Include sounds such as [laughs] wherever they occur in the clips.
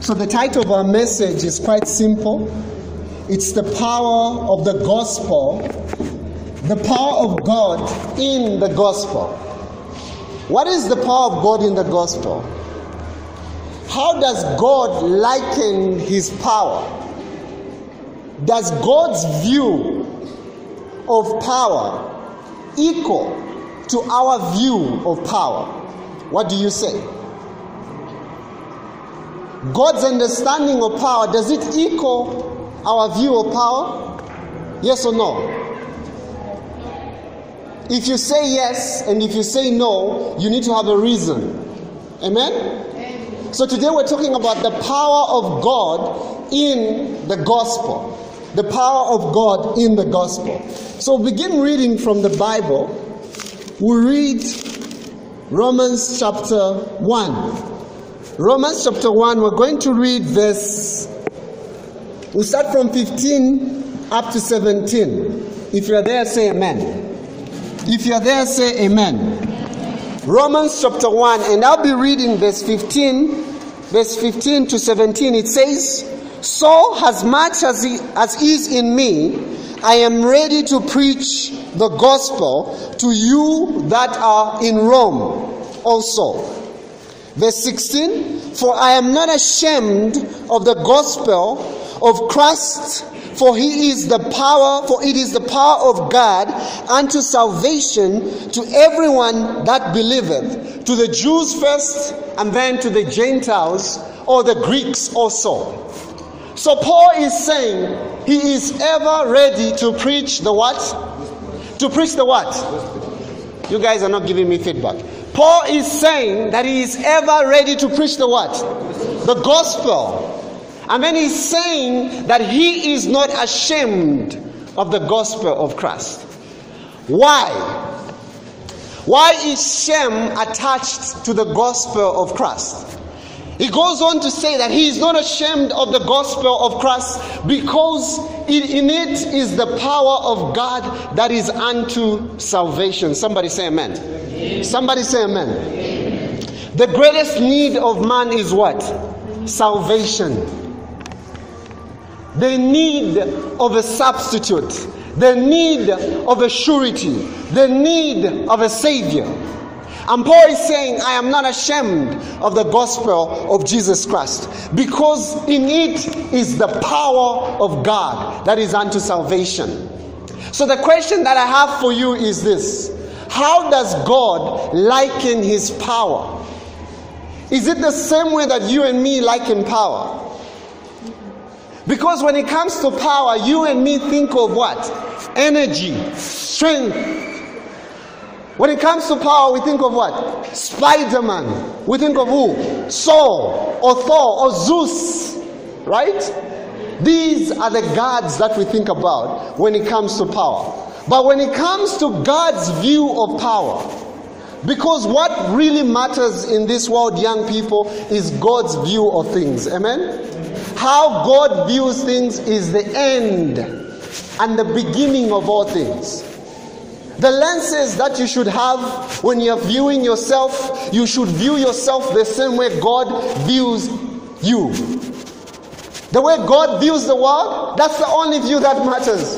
So, the title of our message is quite simple it's the power of the gospel, the power of God in the gospel. What is the power of God in the gospel? How does God liken his power? Does God's view of power equal to our view of power? What do you say? God's understanding of power, does it equal our view of power? Yes or no? If you say yes and if you say no, you need to have a reason. Amen? So today we're talking about the power of God in the gospel. The power of God in the gospel. So begin reading from the Bible. We read Romans chapter 1. Romans chapter 1, we're going to read verse. We'll start from 15 up to 17. If you're there, say amen. If you're there, say amen. Romans chapter 1, and I'll be reading verse 15, verse 15 to 17. It says, So, as much as, he, as is in me, I am ready to preach the gospel to you that are in Rome also Verse 16 For I am not ashamed of the gospel of Christ, for he is the power, for it is the power of God unto salvation to everyone that believeth, to the Jews first, and then to the Gentiles or the Greeks also. So Paul is saying he is ever ready to preach the what? To preach the what? You guys are not giving me feedback. Paul is saying that he is ever ready to preach the what? The gospel. And then he's saying that he is not ashamed of the gospel of Christ. Why? Why is shame attached to the gospel of Christ? He goes on to say that he is not ashamed of the gospel of Christ because in it is the power of God that is unto salvation. Somebody say amen. amen. Somebody say amen. amen. The greatest need of man is what? Salvation. The need of a substitute, the need of a surety, the need of a savior. And Paul is saying, I am not ashamed of the gospel of Jesus Christ because in it is the power of God that is unto salvation. So, the question that I have for you is this How does God liken his power? Is it the same way that you and me liken power? Because when it comes to power, you and me think of what? Energy, strength, when it comes to power, we think of what? Spider Man. We think of who? Saul or Thor or Zeus. Right? These are the gods that we think about when it comes to power. But when it comes to God's view of power, because what really matters in this world, young people, is God's view of things. Amen? How God views things is the end and the beginning of all things. The lenses that you should have when you're viewing yourself, you should view yourself the same way God views you. The way God views the world, that's the only view that matters.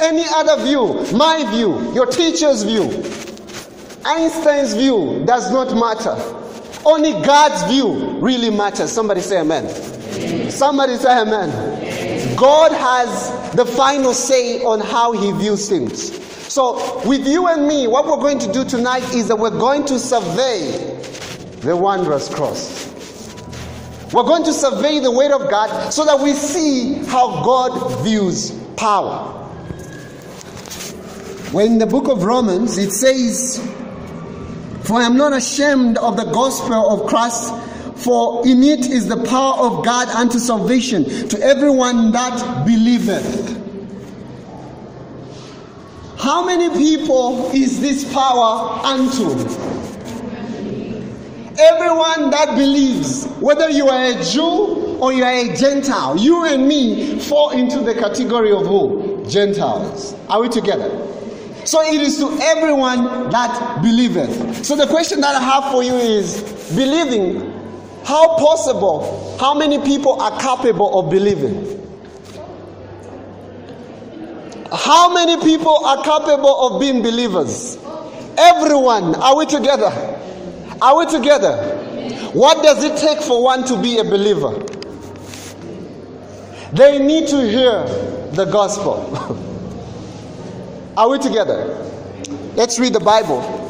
Any other view, my view, your teacher's view, Einstein's view does not matter. Only God's view really matters. Somebody say amen. amen. Somebody say amen. amen. God has the final say on how he views things. So, with you and me, what we're going to do tonight is that we're going to survey the wondrous cross. We're going to survey the Word of God so that we see how God views power. When in the book of Romans, it says, For I am not ashamed of the gospel of Christ, for in it is the power of God unto salvation to everyone that believeth. How many people is this power unto? Everyone that believes, whether you are a Jew or you are a Gentile, you and me fall into the category of who? Gentiles. Are we together? So it is to everyone that believeth. So the question that I have for you is believing, How possible? How many people are capable of believing? How many people are capable of being believers? Everyone. Are we together? Are we together? What does it take for one to be a believer? They need to hear the gospel. [laughs] are we together? Let's read the Bible.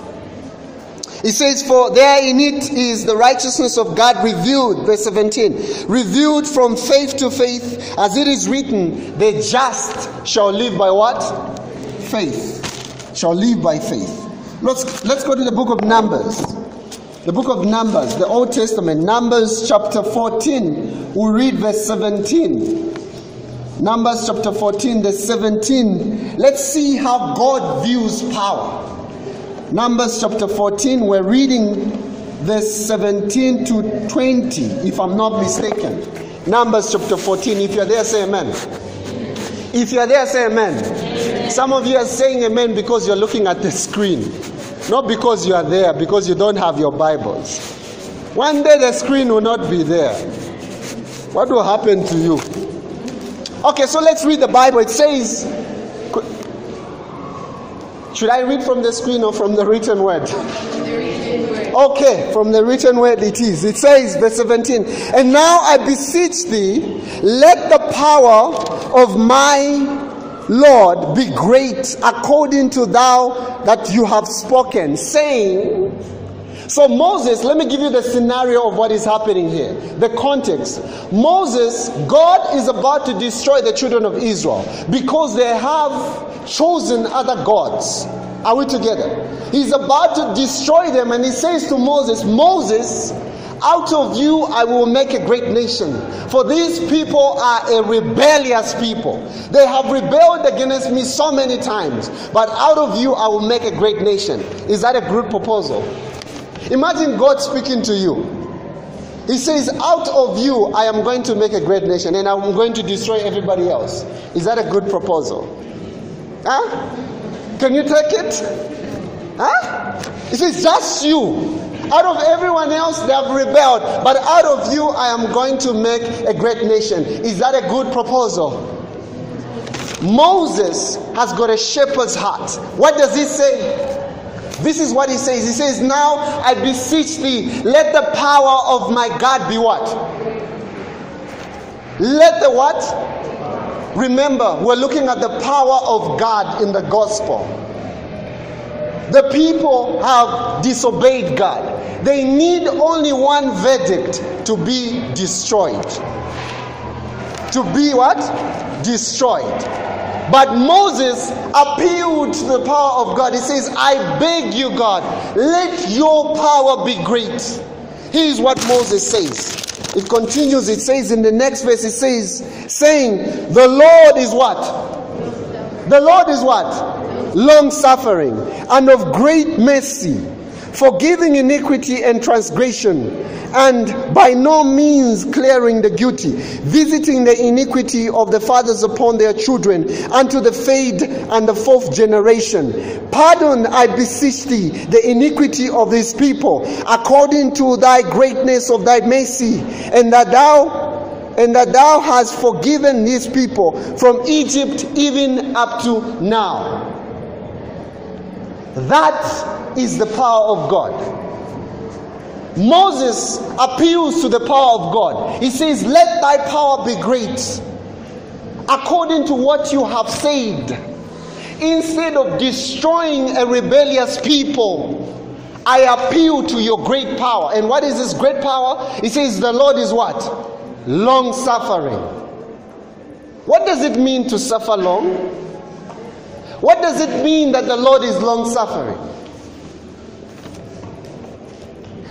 It says, For there in it is the righteousness of God revealed, verse 17, revealed from faith to faith, as it is written, the just shall live by what? Faith. Shall live by faith. Let's, let's go to the book of Numbers. The book of Numbers, the Old Testament, Numbers chapter 14. we read verse 17. Numbers chapter 14, verse 17. Let's see how God views power. Numbers chapter 14, we're reading verse 17 to 20, if I'm not mistaken. Numbers chapter 14, if you're there, say amen. If you're there, say amen. Some of you are saying amen because you're looking at the screen, not because you are there, because you don't have your Bibles. One day the screen will not be there. What will happen to you? Okay, so let's read the Bible. It says, should I read from the screen or from the written word? Okay, from the written word it is. It says, verse 17, And now I beseech thee, let the power of my Lord be great according to thou that you have spoken, saying, so, Moses, let me give you the scenario of what is happening here. The context. Moses, God is about to destroy the children of Israel because they have chosen other gods. Are we together? He's about to destroy them, and he says to Moses, Moses, out of you I will make a great nation. For these people are a rebellious people. They have rebelled against me so many times, but out of you I will make a great nation. Is that a good proposal? Imagine God speaking to you. He says, Out of you, I am going to make a great nation and I'm going to destroy everybody else. Is that a good proposal? Huh? Can you take it? Huh? He says, Just you. Out of everyone else, they have rebelled. But out of you, I am going to make a great nation. Is that a good proposal? Moses has got a shepherd's heart. What does he say? This is what he says. He says, Now I beseech thee, let the power of my God be what? Let the what? Remember, we're looking at the power of God in the gospel. The people have disobeyed God. They need only one verdict to be destroyed. To be what? Destroyed. But Moses appealed to the power of God. He says, I beg you, God, let your power be great. Here's what Moses says. It continues, it says in the next verse, it says, saying, The Lord is what? The Lord is what? Long suffering and of great mercy, forgiving iniquity and transgression and by no means clearing the guilty, visiting the iniquity of the fathers upon their children unto the third and the fourth generation. Pardon, I beseech thee, the iniquity of these people, according to thy greatness of thy mercy, and that thou and that thou hast forgiven these people from Egypt even up to now. That is the power of God. Moses appeals to the power of God. He says, Let thy power be great according to what you have said. Instead of destroying a rebellious people, I appeal to your great power. And what is this great power? He says, The Lord is what? Long suffering. What does it mean to suffer long? What does it mean that the Lord is long suffering?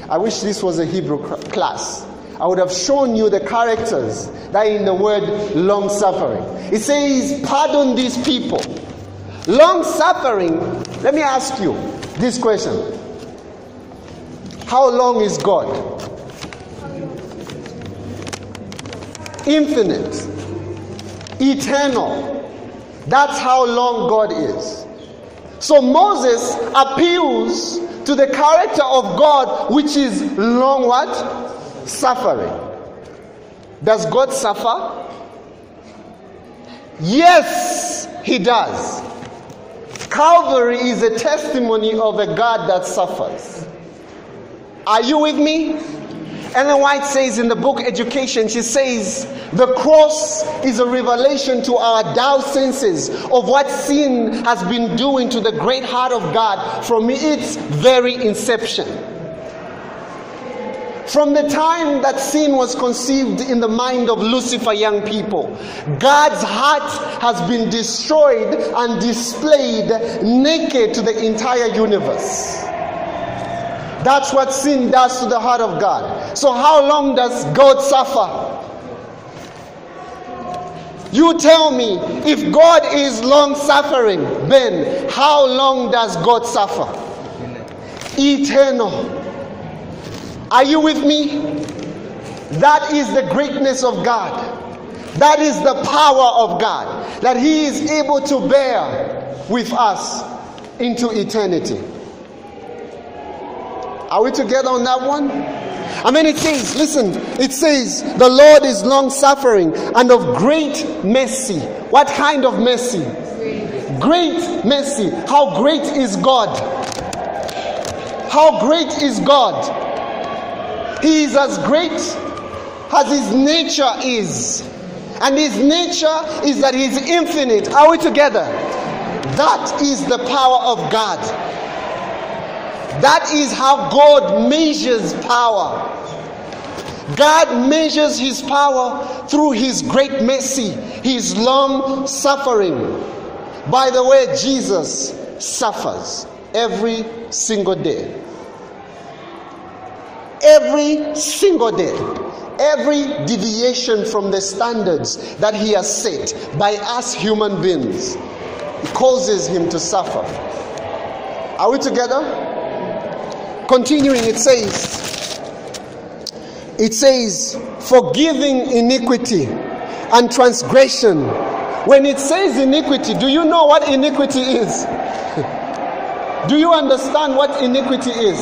I wish this was a Hebrew class. I would have shown you the characters that in the word long suffering. It says, Pardon these people. Long suffering, let me ask you this question How long is God? Infinite, eternal. That's how long God is. So Moses appeals to the character of God, which is long what? suffering. Does God suffer? Yes, He does. Calvary is a testimony of a God that suffers. Are you with me? Ellen White says in the book Education, she says, the cross is a revelation to our dull senses of what sin has been doing to the great heart of God from its very inception. From the time that sin was conceived in the mind of Lucifer young people, God's heart has been destroyed and displayed naked to the entire universe. That's what sin does to the heart of God. So, how long does God suffer? You tell me, if God is long suffering, then how long does God suffer? Eternal. Are you with me? That is the greatness of God. That is the power of God. That He is able to bear with us into eternity. Are we together on that one? I mean, it says, listen, it says, the Lord is long suffering and of great mercy. What kind of mercy? Great mercy. How great is God? How great is God? He is as great as his nature is. And his nature is that he is infinite. Are we together? That is the power of God. That is how God measures power. God measures his power through his great mercy, his long suffering. By the way, Jesus suffers every single day. Every single day every deviation from the standards that he has set by us human beings causes him to suffer. Are we together? Continuing, it says, it says, forgiving iniquity and transgression. When it says iniquity, do you know what iniquity is? [laughs] do you understand what iniquity is?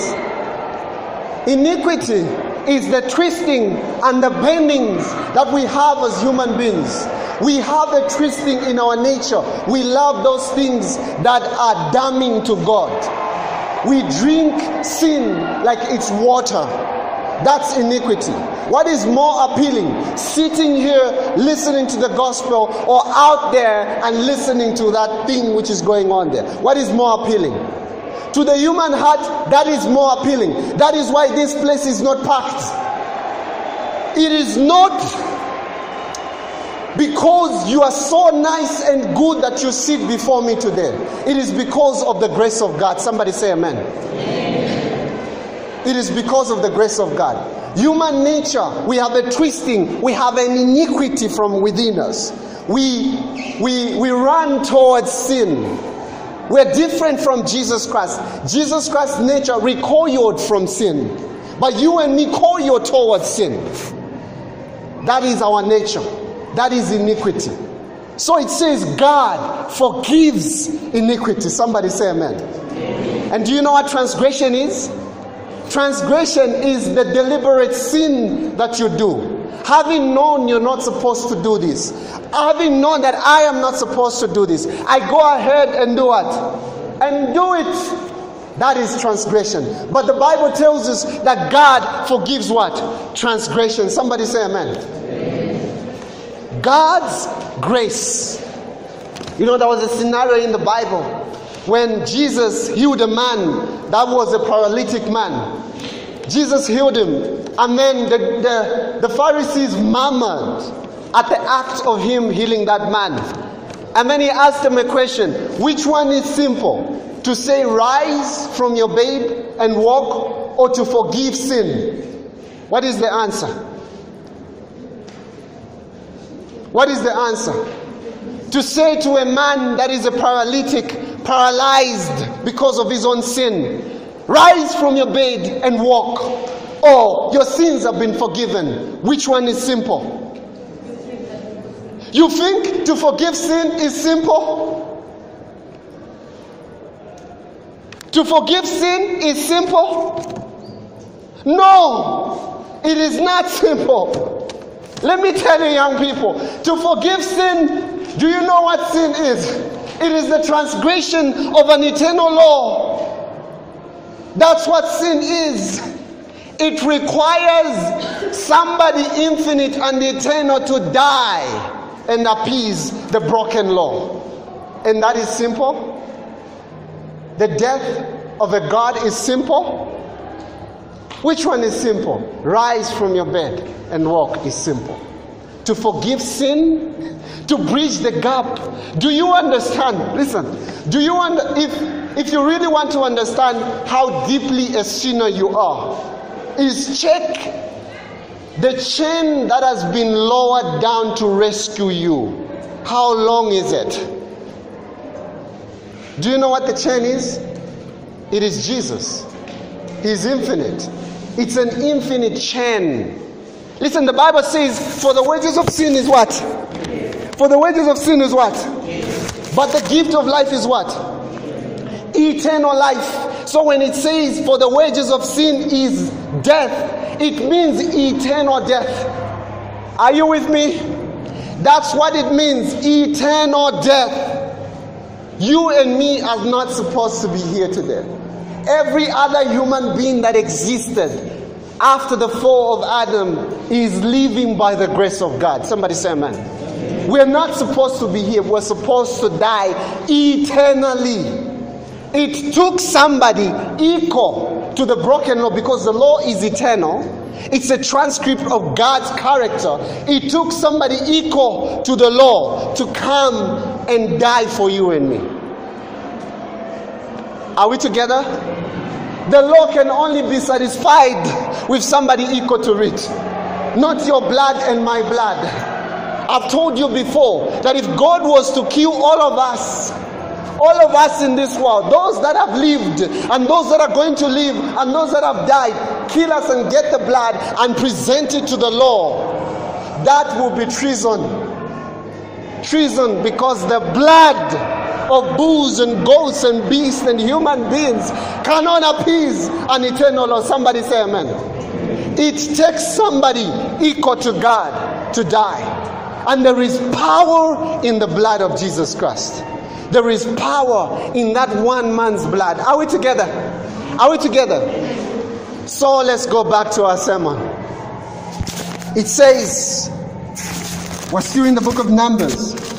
Iniquity is the twisting and the bendings that we have as human beings. We have a twisting in our nature. We love those things that are damning to God. We drink sin like it's water. That's iniquity. What is more appealing? Sitting here listening to the gospel or out there and listening to that thing which is going on there? What is more appealing? To the human heart, that is more appealing. That is why this place is not packed. It is not because you are so nice and good that you sit before me today. It is because of the grace of God. Somebody say amen. amen. It is because of the grace of God. Human nature, we have a twisting, we have an iniquity from within us. We, we, we run towards sin. We're different from Jesus Christ. Jesus Christ's nature recoiled from sin. But you and me you towards sin. That is our nature. That is iniquity. So it says God forgives iniquity. Somebody say amen. amen. And do you know what transgression is? Transgression is the deliberate sin that you do. Having known you're not supposed to do this, having known that I am not supposed to do this, I go ahead and do what? And do it. That is transgression. But the Bible tells us that God forgives what? Transgression. Somebody say amen. God's grace. You know, there was a scenario in the Bible when Jesus healed a man that was a paralytic man. Jesus healed him. And then the, the, the Pharisees murmured at the act of him healing that man. And then he asked them a question which one is simple? To say, rise from your bed and walk, or to forgive sin? What is the answer? What is the answer? To say to a man that is a paralytic, paralyzed because of his own sin, rise from your bed and walk, or your sins have been forgiven. Which one is simple? You think to forgive sin is simple? To forgive sin is simple? No. It is not [laughs] simple. Let me tell you, young people, to forgive sin, do you know what sin is? It is the transgression of an eternal law. That's what sin is. It requires somebody infinite and eternal to die and appease the broken law. And that is simple. The death of a God is simple. Which one is simple? Rise from your bed and walk is simple. To forgive sin, to bridge the gap. Do you understand? Listen, do you under, if if you really want to understand how deeply a sinner you are, is check the chain that has been lowered down to rescue you. How long is it? Do you know what the chain is? It is Jesus. He's infinite. It's an infinite chain. Listen, the Bible says, for the wages of sin is what? For the wages of sin is what? But the gift of life is what? Eternal life. So when it says, for the wages of sin is death, it means eternal death. Are you with me? That's what it means eternal death. You and me are not supposed to be here today. Every other human being that existed after the fall of Adam is living by the grace of God. Somebody say amen. We're not supposed to be here, we're supposed to die eternally. It took somebody equal to the broken law because the law is eternal. It's a transcript of God's character. It took somebody equal to the law to come and die for you and me. Are we together? The law can only be satisfied with somebody equal to it, not your blood and my blood. I've told you before that if God was to kill all of us, all of us in this world, those that have lived and those that are going to live and those that have died, kill us and get the blood and present it to the law. That will be treason. Treason because the blood of bulls and goats and beasts and human beings cannot appease an eternal law. Somebody say amen. It takes somebody equal to God to die. And there is power in the blood of Jesus Christ. There is power in that one man's blood. Are we together? Are we together? So let's go back to our sermon. It says, we're still in the book of Numbers.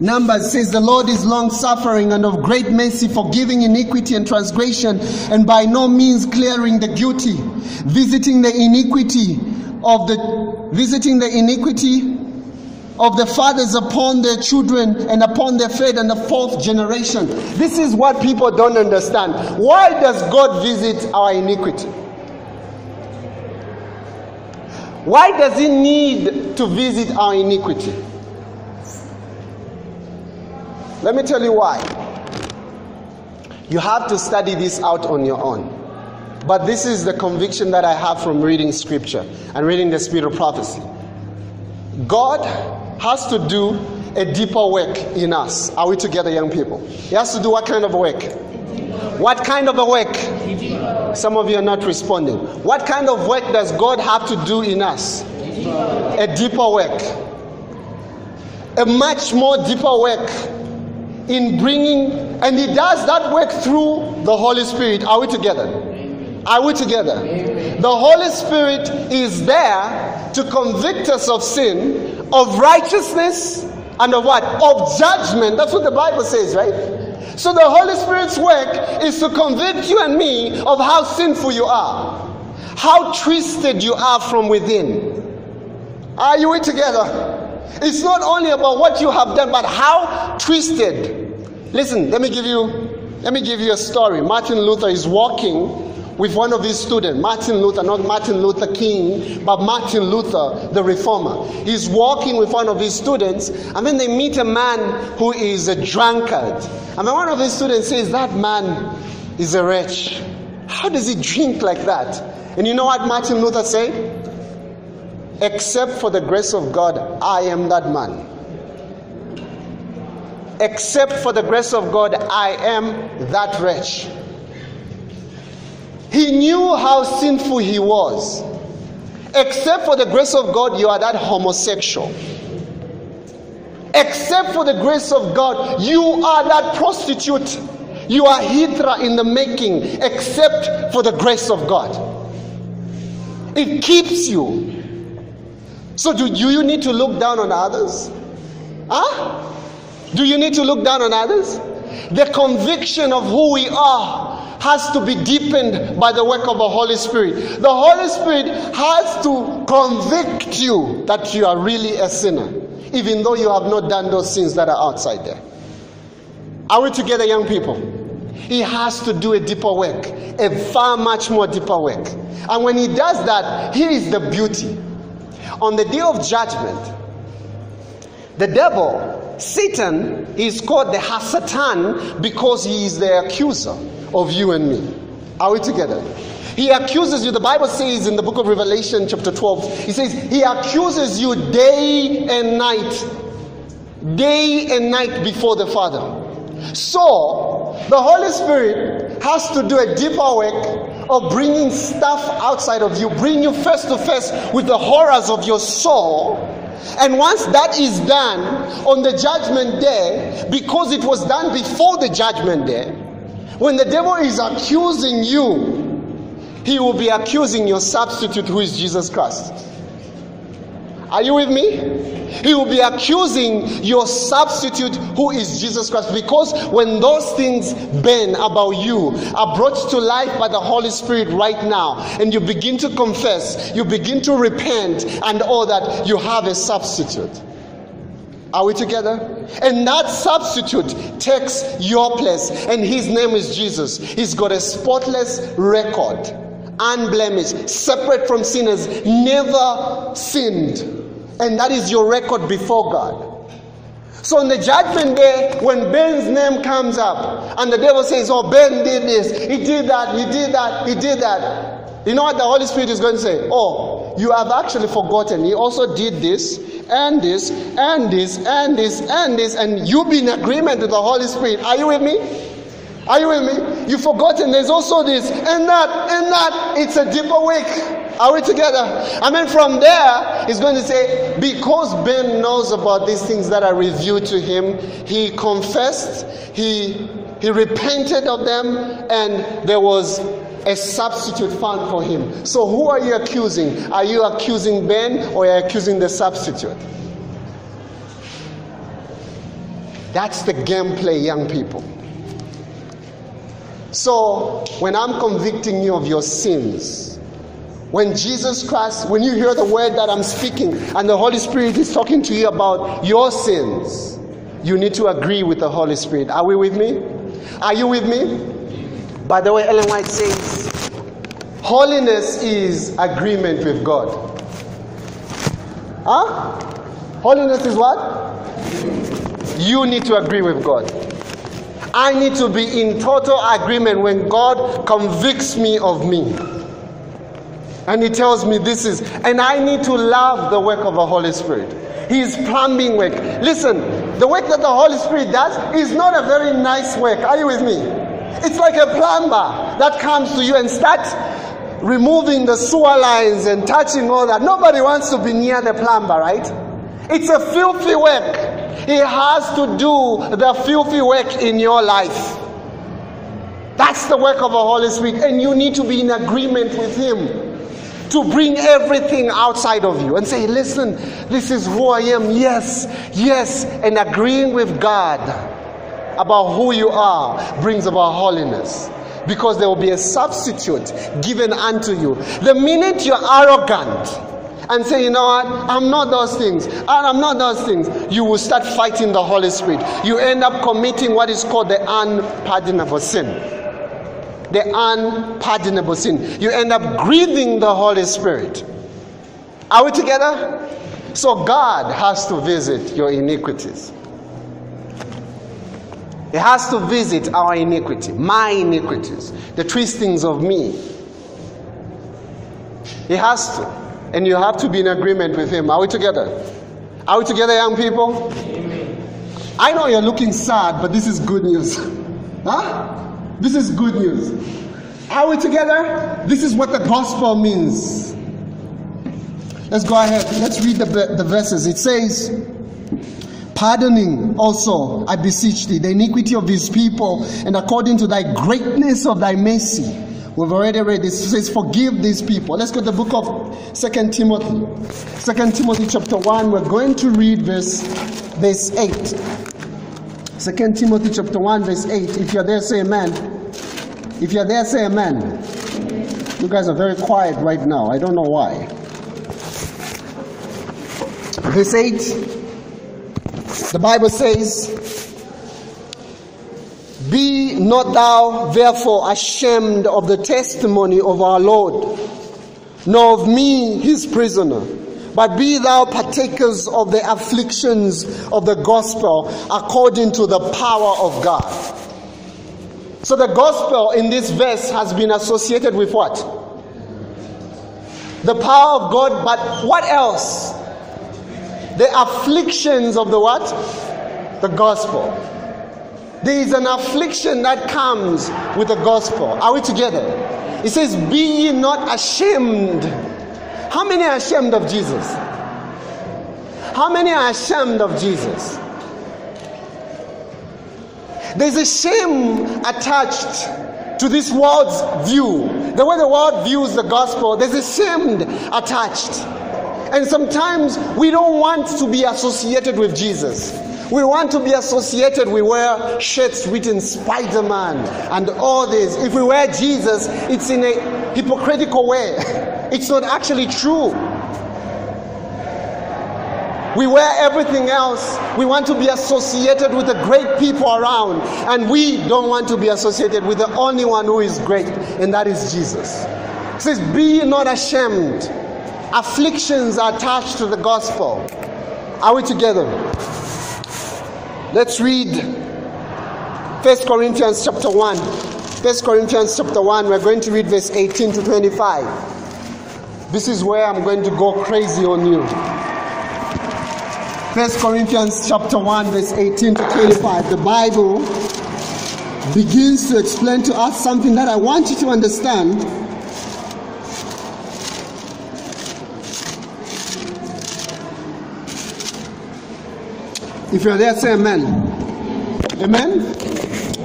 Numbers says, The Lord is long suffering and of great mercy, forgiving iniquity and transgression, and by no means clearing the guilty, visiting the iniquity of the visiting the iniquity of the fathers upon their children and upon their third and the fourth generation. This is what people don't understand. Why does God visit our iniquity? Why does He need to visit our iniquity? Let me tell you why. You have to study this out on your own. But this is the conviction that I have from reading scripture and reading the spirit of prophecy. God has to do a deeper work in us. Are we together, young people? He has to do what kind of work? What kind of a work? Some of you are not responding. What kind of work does God have to do in us? A deeper work. A much more deeper work in bringing, and He does that work through the Holy Spirit. Are we together? Are we together? The Holy Spirit is there to convict us of sin of righteousness and of what? Of judgment. That's what the Bible says, right? So the Holy Spirit's work is to convict you and me of how sinful you are, how twisted you are from within. Are you together? It's not only about what you have done, but how twisted. Listen, let me give you let me give you a story. Martin Luther is walking with one of his students, Martin Luther, not Martin Luther King, but Martin Luther, the reformer. He's walking with one of his students, and then they meet a man who is a drunkard. And then one of his students says, That man is a wretch. How does he drink like that? And you know what Martin Luther said? Except for the grace of God, I am that man. Except for the grace of God, I am that wretch. He knew how sinful he was. Except for the grace of God, you are that homosexual. Except for the grace of God, you are that prostitute. You are Hitler in the making, except for the grace of God. It keeps you. So, do, do you need to look down on others? Huh? Do you need to look down on others? The conviction of who we are has to be deepened by the work of the Holy Spirit. The Holy Spirit has to convict you that you are really a sinner, even though you have not done those sins that are outside there. Are we together, young people? He has to do a deeper work, a far much more deeper work. And when he does that, here is the beauty. On the day of judgment, the devil, Satan, is called the Hasatan because he is the accuser of you and me. Are we together? He accuses you. The Bible says in the book of Revelation, chapter 12, he says, He accuses you day and night, day and night before the Father. So, the Holy Spirit has to do a deeper work of bringing stuff outside of you, bring you face to face with the horrors of your soul and once that is done on the judgment day, because it was done before the judgment day, when the devil is accusing you, he will be accusing your substitute, who is Jesus Christ. Are you with me? He will be accusing your substitute, who is Jesus Christ. Because when those things burn about you are brought to life by the Holy Spirit right now, and you begin to confess, you begin to repent, and all that, you have a substitute. Are we together? And that substitute takes your place, and his name is Jesus. He's got a spotless record, unblemished, separate from sinners, never sinned. And that is your record before God. So on the judgment day, when Ben's name comes up, and the devil says, Oh, Ben did this, he did that, he did that, he did that. You know what the Holy Spirit is going to say? Oh, you have actually forgotten. He also did this, and this, and this, and this, and this, and you be in agreement with the Holy Spirit. Are you with me? Are you with me? You've forgotten there's also this, and that, and that. It's a deeper wake. Are we together? I mean, from there, he's going to say, because Ben knows about these things that are revealed to him, he confessed, he, he repented of them, and there was a substitute found for him. So, who are you accusing? Are you accusing Ben or are you accusing the substitute? That's the gameplay, young people. So, when I'm convicting you of your sins, when Jesus Christ, when you hear the word that I'm speaking and the Holy Spirit is talking to you about your sins, you need to agree with the Holy Spirit. Are we with me? Are you with me? By the way, Ellen White says, holiness is agreement with God. Huh? Holiness is what? You need to agree with God. I need to be in total agreement when God convicts me of me. And he tells me this is, and I need to love the work of the Holy Spirit. His plumbing work. Listen, the work that the Holy Spirit does is not a very nice work. Are you with me? It's like a plumber that comes to you and starts removing the sewer lines and touching all that. Nobody wants to be near the plumber, right? It's a filthy work. He has to do the filthy work in your life. That's the work of the Holy Spirit, and you need to be in agreement with Him to bring everything outside of you and say, Listen, this is who I am. Yes, yes. And agreeing with God about who you are brings about holiness because there will be a substitute given unto you. The minute you're arrogant, and say, you know what, I'm not those things, I'm not those things, you will start fighting the Holy Spirit. You end up committing what is called the unpardonable sin the unpardonable sin. You end up grieving the Holy Spirit. Are we together? So God has to visit your iniquities. He has to visit our iniquity, my iniquities, the twistings of me. He has to. And you have to be in agreement with Him. Are we together? Are we together, young people? I know you're looking sad, but this is good news. Huh? This is good news. Are we together? This is what the gospel means. Let's go ahead. Let's read the, the verses. It says, Pardoning also, I beseech thee, the iniquity of these people, and according to thy greatness of thy mercy. We've already read this. It says, Forgive these people. Let's go to the book of Second Timothy. Second Timothy chapter 1. We're going to read verse, verse 8. Second Timothy chapter 1, verse 8. If you're there, say amen. If you're there, say amen. You guys are very quiet right now. I don't know why. Verse 8, the Bible says, Be not thou therefore ashamed of the testimony of our Lord, nor of me his prisoner, but be thou partakers of the afflictions of the gospel according to the power of God. So the gospel in this verse has been associated with what? The power of God, but what else? the afflictions of the what? The gospel. There is an affliction that comes with the gospel. Are we together? It says, Be ye not ashamed. How many are ashamed of Jesus? How many are ashamed of Jesus? There's a shame attached to this world's view. The way the world views the gospel, there's a shame attached. And sometimes we don't want to be associated with Jesus. We want to be associated. We wear shirts written Spider Man and all this. If we wear Jesus, it's in a hypocritical way. [laughs] It's not actually true. We wear everything else. We want to be associated with the great people around. And we don't want to be associated with the only one who is great, and that is Jesus. It says, Be not ashamed afflictions are attached to the gospel. Are we together? Let's read 1 Corinthians chapter 1. 1 Corinthians chapter 1, we're going to read verse 18 to 25. This is where I'm going to go crazy on you. 1 Corinthians chapter 1, verse 18 to 25. The Bible begins to explain to us something that I want you to understand If you're there, say amen. Amen?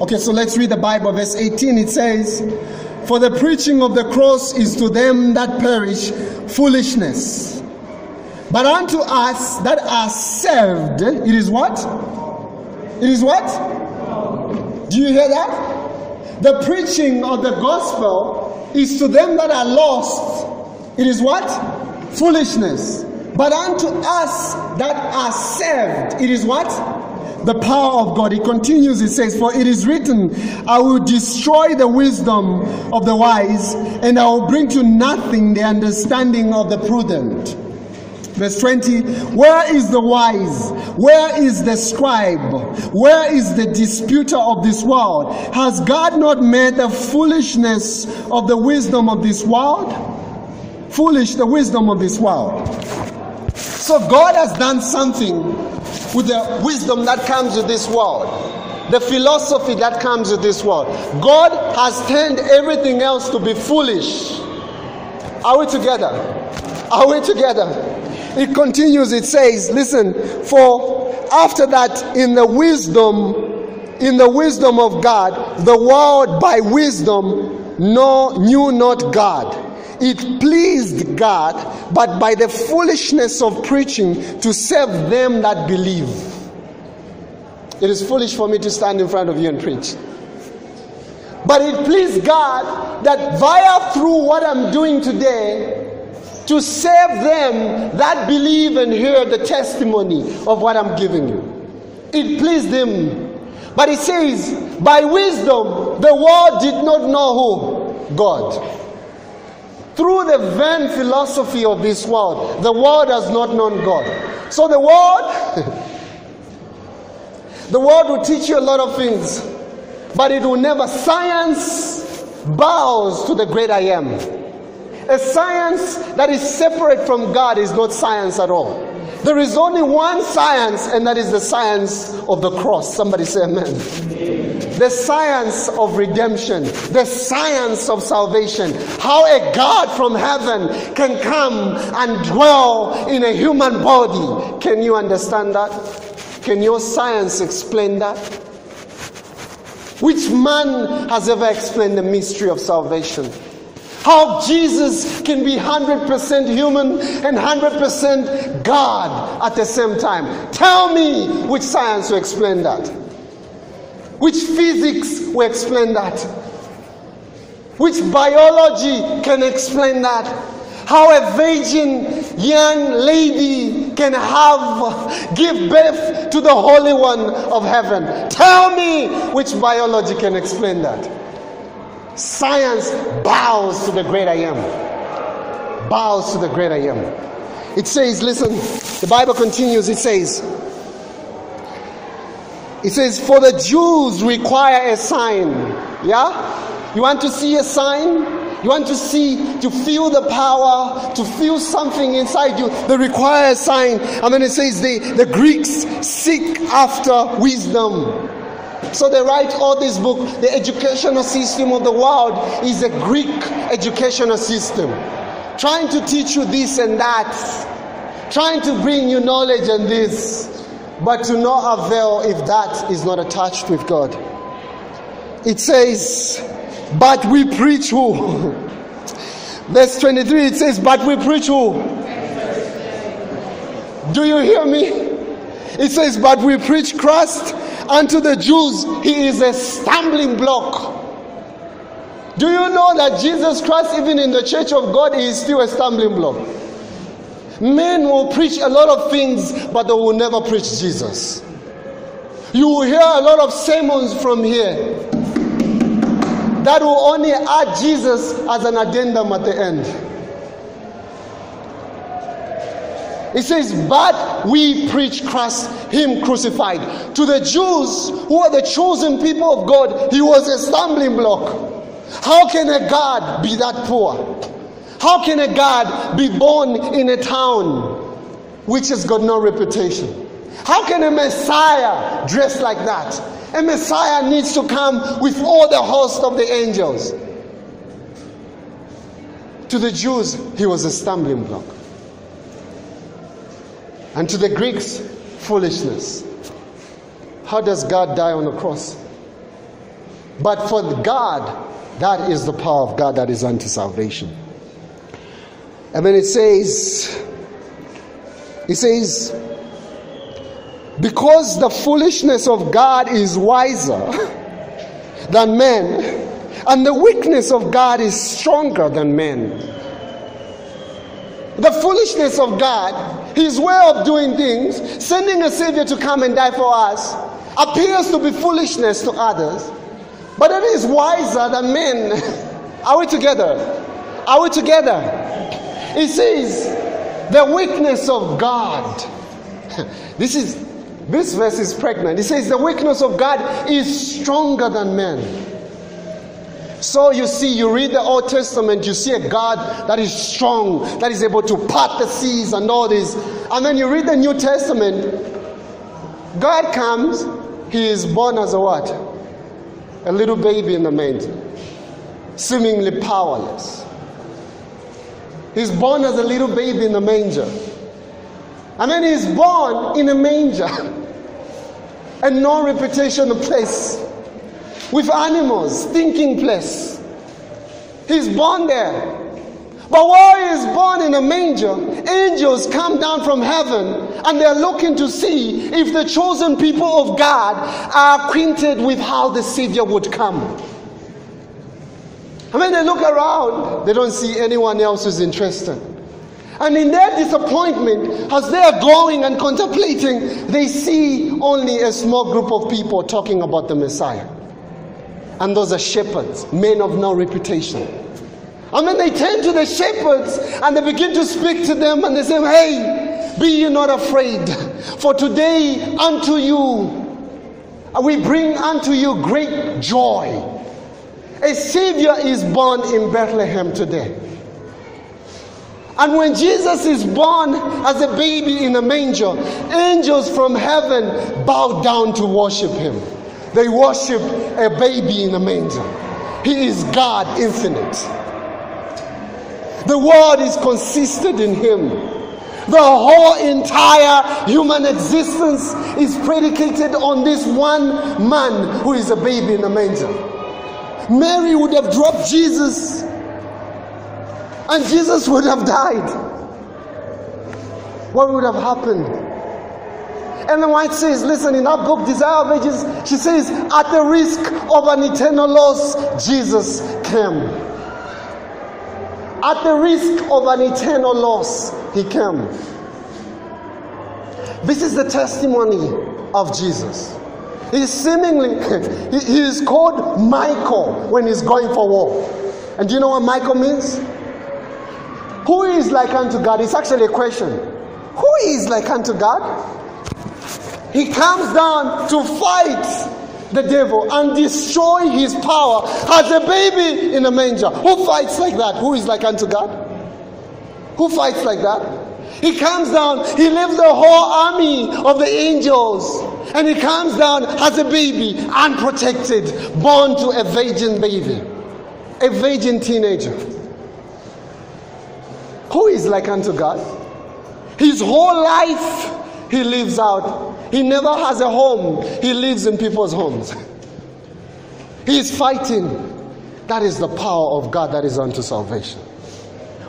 Okay, so let's read the Bible. Verse 18 it says, For the preaching of the cross is to them that perish foolishness. But unto us that are saved, it is what? It is what? Do you hear that? The preaching of the gospel is to them that are lost. It is what? Foolishness. But unto us that are saved, it is what? The power of God. He continues, he says, For it is written, I will destroy the wisdom of the wise, and I will bring to nothing the understanding of the prudent. Verse 20 Where is the wise? Where is the scribe? Where is the disputer of this world? Has God not made the foolishness of the wisdom of this world? Foolish the wisdom of this world. So God has done something with the wisdom that comes with this world, the philosophy that comes with this world. God has turned everything else to be foolish. Are we together? Are we together? It continues, it says, listen, for after that, in the wisdom, in the wisdom of God, the world by wisdom no, knew not God it pleased God, but by the foolishness of preaching to save them that believe. It is foolish for me to stand in front of you and preach. But it pleased God that via through what I'm doing today, to save them that believe and hear the testimony of what I'm giving you. It pleased Him. But He says, by wisdom, the world did not know who? God. Through the vain philosophy of this world, the world has not known God. So the world, [laughs] the world will teach you a lot of things, but it will never. Science bows to the great I am. A science that is separate from God is not science at all. There is only one science, and that is the science of the cross. Somebody say amen. The science of redemption, the science of salvation. How a God from heaven can come and dwell in a human body. Can you understand that? Can your science explain that? Which man has ever explained the mystery of salvation? How Jesus can be 100% human and 100% God at the same time. Tell me which science will explain that. Which physics will explain that. Which biology can explain that. How a virgin young lady can have give birth to the Holy One of heaven. Tell me which biology can explain that. Science bows to the great I am. Bows to the great I am. It says, listen, the Bible continues, it says, it says, for the Jews require a sign. Yeah? You want to see a sign? You want to see, to feel the power, to feel something inside you. They require a sign. And then it says, the, the Greeks seek after wisdom. So they write all this book. The educational system of the world is a Greek educational system, trying to teach you this and that, trying to bring you knowledge and this, but to no avail if that is not attached with God. It says, but we preach who? [laughs] Verse 23, it says, but we preach who? Do you hear me? It says, but we preach Christ Unto the Jews, he is a stumbling block. Do you know that Jesus Christ, even in the church of God, is still a stumbling block? Men will preach a lot of things, but they will never preach Jesus. You will hear a lot of sermons from here that will only add Jesus as an addendum at the end. It says, But we preach Christ, Him crucified. To the Jews, who are the chosen people of God, He was a stumbling block. How can a God be that poor? How can a God be born in a town which has got no reputation? How can a Messiah dress like that? A Messiah needs to come with all the host of the angels. To the Jews, he was a stumbling block and to the Greeks, foolishness. How does God die on the cross? But for God, that is the power of God that is unto salvation. And then it says, it says, because the foolishness of God is wiser than men, and the weakness of God is stronger than men. The foolishness of God, His way of doing things, sending a Savior to come and die for us, appears to be foolishness to others, but it is wiser than men. [laughs] Are we together? Are we together? He says, the weakness of God. [laughs] this is this verse is pregnant. He says, the weakness of God is stronger than men. So you see, you read the Old Testament, you see a God that is strong, that is able to part the seas and all this. And then you read the New Testament, God comes, he is born as a what? A little baby in the manger, seemingly powerless. He's born as a little baby in the manger. And then he's born in a manger. [laughs] And no reputation place with animals, stinking place. He's born there. But while is born in a manger, angels come down from heaven and they're looking to see if the chosen people of God are acquainted with how the Savior would come. And when they look around, they don't see anyone else who's interested. And in their disappointment, as they are going and contemplating, they see only a small group of people talking about the Messiah. And those are shepherds, men of no reputation. And then they turn to the shepherds and they begin to speak to them and they say, Hey, be ye not afraid, for today unto you we bring unto you great joy. A Savior is born in Bethlehem today. And when Jesus is born as a baby in a manger, angels from heaven bow down to worship him. They worship a baby in a manger. He is God infinite. The word is consisted in him. The whole entire human existence is predicated on this one man who is a baby in a manger. Mary would have dropped Jesus, and Jesus would have died. What would have happened? Ellen White says, listen, in her book, Desire of Ages, she says, at the risk of an eternal loss, Jesus came. At the risk of an eternal loss, he came. This is the testimony of Jesus. He's seemingly, [laughs] he, is called Michael when he's going for war. And do you know what Michael means? Who is like unto God? It's actually a question. Who is like unto God? He comes down to fight the devil and destroy his power as a baby in a manger. Who fights like that? Who is like unto God? Who fights like that? He comes down, he leaves the whole army of the angels, and he comes down as a baby, unprotected, born to a virgin baby, a virgin teenager. Who is like unto God? His whole life he lives out he never has a home, he lives in people's homes. He is fighting. That is the power of God that is unto salvation.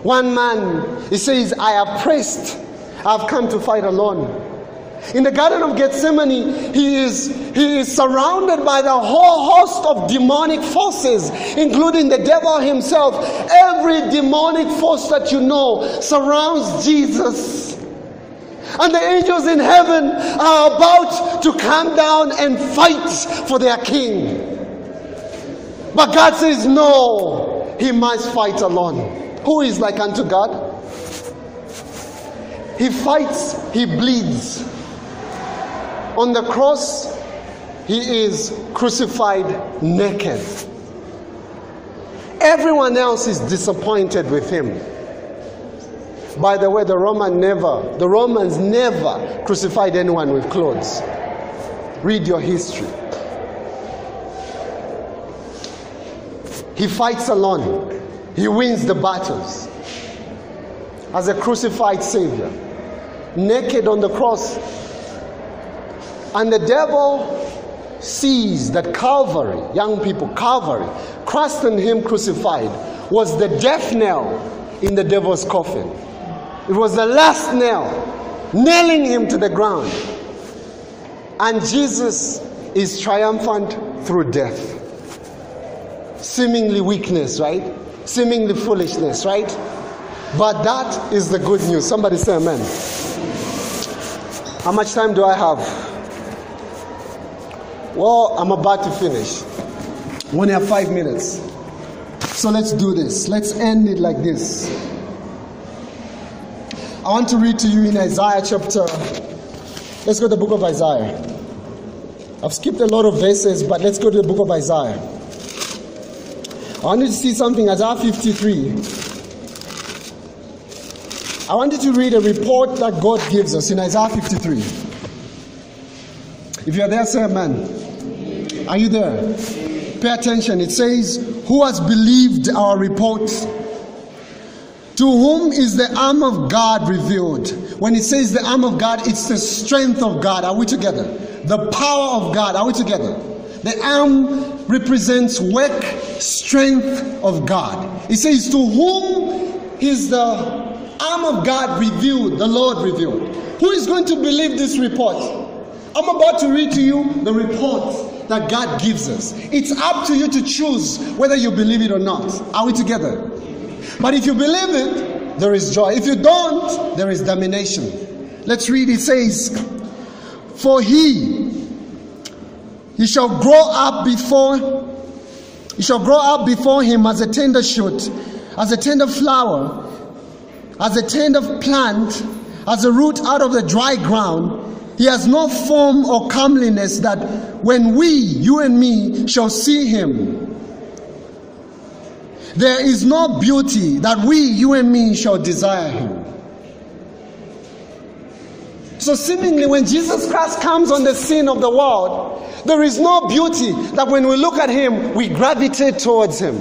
One man, he says, I have pressed, I've come to fight alone. In the Garden of Gethsemane, he is, he is surrounded by the whole host of demonic forces, including the devil himself. Every demonic force that you know surrounds Jesus and the angels in heaven are about to come down and fight for their king. But God says, No, he must fight alone. Who is like unto God? He fights, he bleeds. On the cross, he is crucified naked. Everyone else is disappointed with him. By the way, the Roman never, the Romans never crucified anyone with clothes. Read your history. He fights alone. He wins the battles as a crucified savior, naked on the cross. And the devil sees that Calvary, young people, Calvary, Christ and him crucified, was the death knell in the devil's coffin. It was the last nail, nailing him to the ground. And Jesus is triumphant through death. Seemingly weakness, right? Seemingly foolishness, right? But that is the good news. Somebody say amen. How much time do I have? Well, I'm about to finish. We only have five minutes. So let's do this. Let's end it like this. I want to read to you in Isaiah chapter. Let's go to the book of Isaiah. I've skipped a lot of verses, but let's go to the book of Isaiah. I want you to see something, Isaiah 53. I want you to read a report that God gives us in Isaiah 53. If you're there, say amen. Are you there? Pay attention. It says, Who has believed our report? To whom is the arm of God revealed? When it says the arm of God, it's the strength of God. Are we together? The power of God. Are we together? The arm represents work, strength of God. It says, To whom is the arm of God revealed? The Lord revealed. Who is going to believe this report? I'm about to read to you the report that God gives us. It's up to you to choose whether you believe it or not. Are we together? But if you believe it, there is joy. If you don't, there is damnation. Let's read. It says, For he, he shall grow up before, he shall grow up before him as a tender shoot, as a tender flower, as a tender plant, as a root out of the dry ground. He has no form or comeliness that when we, you and me, shall see him, there is no beauty that we, you and me, shall desire him. So, seemingly, when Jesus Christ comes on the scene of the world, there is no beauty that when we look at him, we gravitate towards him.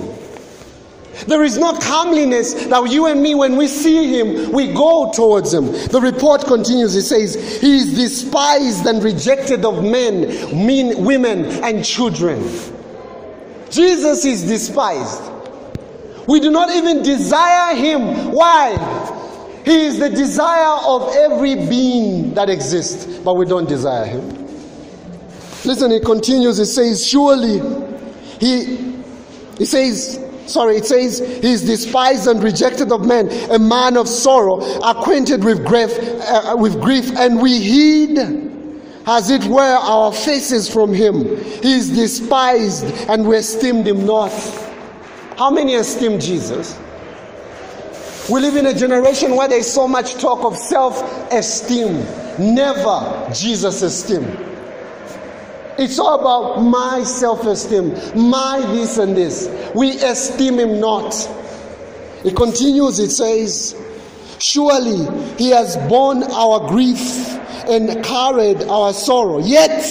There is no comeliness that you and me, when we see him, we go towards him. The report continues. It says, He is despised and rejected of men, men, women, and children. Jesus is despised. We do not even desire him. Why? He is the desire of every being that exists, but we don't desire him. Listen, he continues. he says, Surely he, he says, sorry, it says, He is despised and rejected of men, a man of sorrow, acquainted with grief, uh, with grief, and we hid as it were our faces from him. He is despised and we esteemed him not. How many esteem Jesus? We live in a generation where there's so much talk of self esteem, never Jesus esteem. It's all about my self esteem, my this and this. We esteem him not. It continues, it says, Surely he has borne our grief and carried our sorrow. Yet,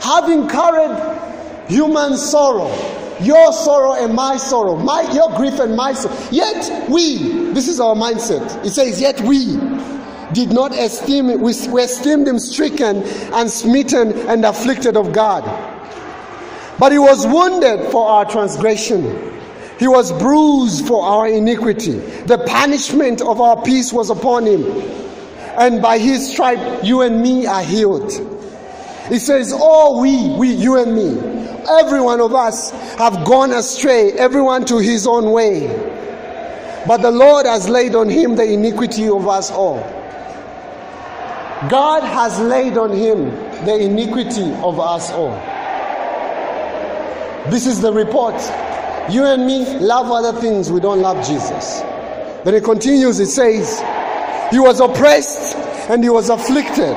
having carried human sorrow, your sorrow and my sorrow, my your grief and my sorrow. Yet we, this is our mindset. It says, yet we did not esteem we, we esteemed him stricken and smitten and afflicted of God. But he was wounded for our transgression. He was bruised for our iniquity. The punishment of our peace was upon him. And by his stripe, you and me are healed. He says, All we, we, you and me, every one of us have gone astray, everyone to his own way. But the Lord has laid on him the iniquity of us all. God has laid on him the iniquity of us all. This is the report. You and me love other things, we don't love Jesus. Then it continues, it says, He was oppressed and he was afflicted,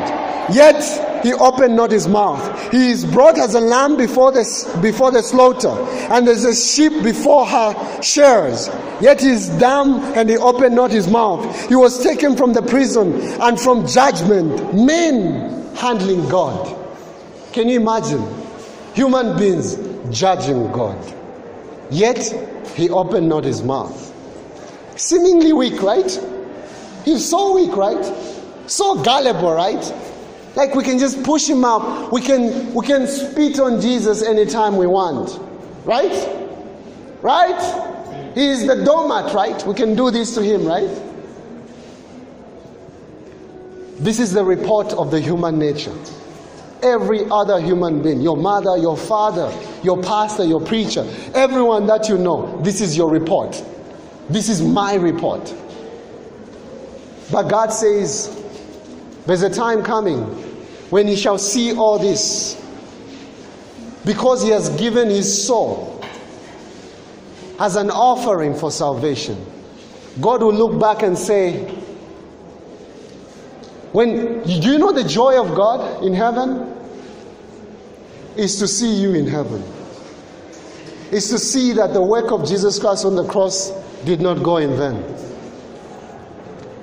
yet he opened not his mouth. He is brought as a lamb before the, before the slaughter, and as a sheep before her shears. Yet he is dumb, and he opened not his mouth. He was taken from the prison and from judgment. Men handling God. Can you imagine? Human beings judging God. Yet he opened not his mouth. Seemingly weak, right? He's so weak, right? So gullible, right? Like we can just push him up. We can we can spit on Jesus anytime we want. Right? Right? He is the doormat, right? We can do this to him, right? This is the report of the human nature. Every other human being, your mother, your father, your pastor, your preacher, everyone that you know, this is your report. This is my report. But God says, there's a time coming when he shall see all this. Because he has given his soul as an offering for salvation. God will look back and say, when do you know the joy of God in heaven? Is to see you in heaven. Is to see that the work of Jesus Christ on the cross did not go in vain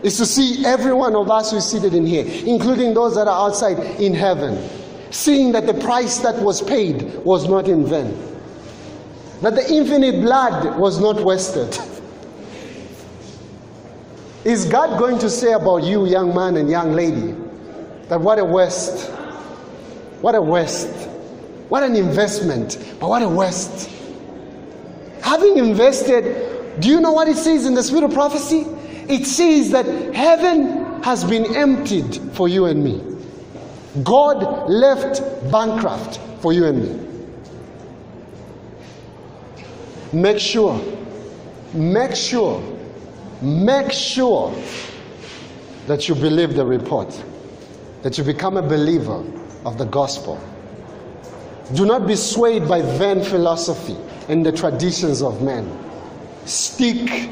is to see every one of us who is seated in here, including those that are outside in heaven, seeing that the price that was paid was not in vain, that the infinite blood was not wasted. [laughs] Is God going to say about you, young man and young lady, that what a waste, what a waste, what an investment, but what a waste? Having invested, do you know what it says in the spirit of prophecy? It says that heaven has been emptied for you and me. God left bankrupt for you and me. Make sure, make sure, make sure that you believe the report, that you become a believer of the gospel. Do not be swayed by vain philosophy and the traditions of men. Stick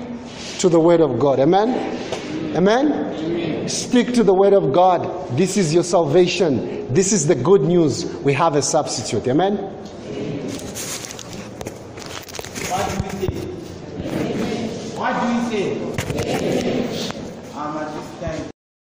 to the Word of God. Amen? Amen? Stick to the Word of God. This is your salvation. This is the good news. We have a substitute. Amen? Do you say? Do you say?